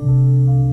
Música